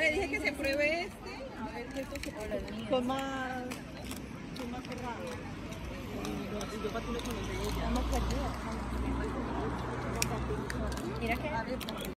le dije que se pruebe este. A ver qué esto se pruebe. Son más. Son más cerrados. Y yo patino con el de ella. Mira que